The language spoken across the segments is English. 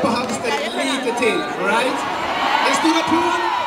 perhaps the lead the team, alright? Let's do it, pool.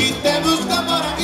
Que temos namorado.